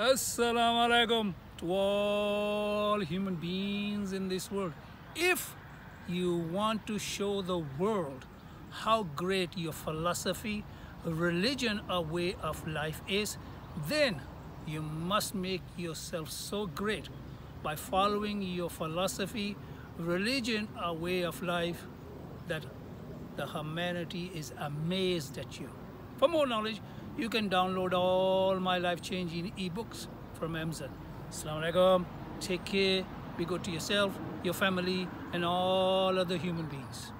Assalamu alaikum to all human beings in this world. If you want to show the world how great your philosophy, religion, or way of life is, then you must make yourself so great by following your philosophy, religion, or way of life that the humanity is amazed at you. For more knowledge, you can download all my life-changing ebooks from Amazon. Assalamu alaikum. Take care. Be good to yourself, your family, and all other human beings.